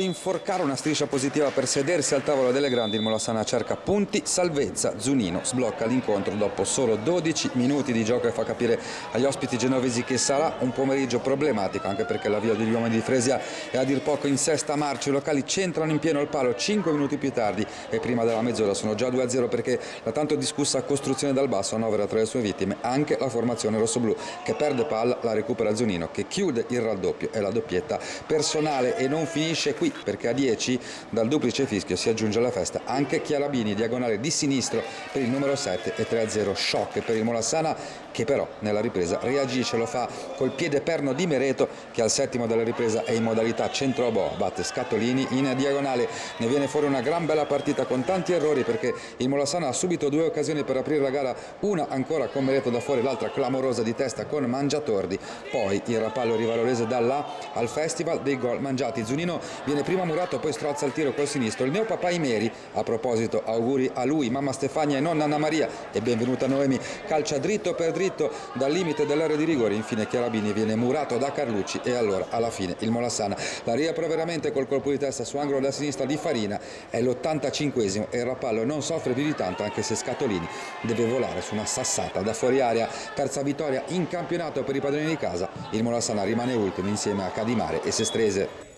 inforcare una striscia positiva per sedersi al tavolo delle grandi, il Molasana cerca punti, salvezza, Zunino sblocca l'incontro dopo solo 12 minuti di gioco e fa capire agli ospiti genovesi che sarà un pomeriggio problematico anche perché l'avvio degli uomini di Fresia è a dir poco in sesta marcia, i locali centrano in pieno il palo 5 minuti più tardi e prima della mezz'ora sono già 2-0 perché la tanto discussa costruzione dal basso annovera tra le sue vittime anche la formazione rossoblù che perde palla, la recupera Zunino che chiude il raddoppio. E la doppietta personale e non finisce qui perché a 10 dal duplice fischio si aggiunge alla festa anche Chiarabini, diagonale di sinistro per il numero 7 e 3-0 shock per il Molassana che però nella ripresa reagisce, lo fa col piede perno di Mereto che al settimo della ripresa è in modalità centro a boa, batte Scattolini in diagonale, ne viene fuori una gran bella partita con tanti errori perché il Molassana ha subito due occasioni per aprire la gara, una ancora con Mereto da fuori, l'altra clamorosa di testa con Mangiatordi, poi il rapallo rivalorese da là al festival dei gol mangiati, Zunino viene prima murato poi strozza il tiro col sinistro, il mio papà Imeri, a proposito auguri a lui, mamma Stefania e nonna Anna Maria e benvenuta Noemi, calcia dritto per dritto dal limite dell'area di rigore, infine Chiarabini viene murato da Carlucci e allora alla fine il Molassana. La riapre veramente col colpo di testa su angolo da sinistra di Farina, è l'85esimo e il Rapallo non soffre più di tanto anche se Scatolini deve volare su una sassata da fuori area, terza vittoria in campionato per i padroni di casa, il Molassana rimane ultimo insieme a Cadimare e Sestrese.